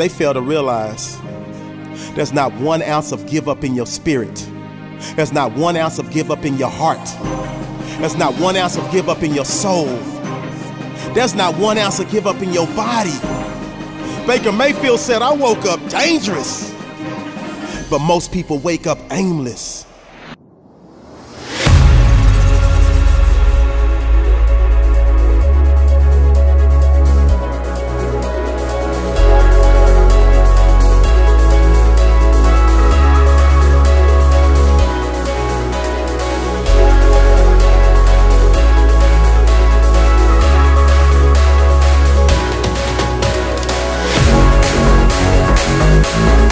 they fail to realize there's not one ounce of give up in your spirit. There's not one ounce of give up in your heart. There's not one ounce of give up in your soul. There's not one ounce of give up in your body. Baker Mayfield said, I woke up dangerous. But most people wake up aimless.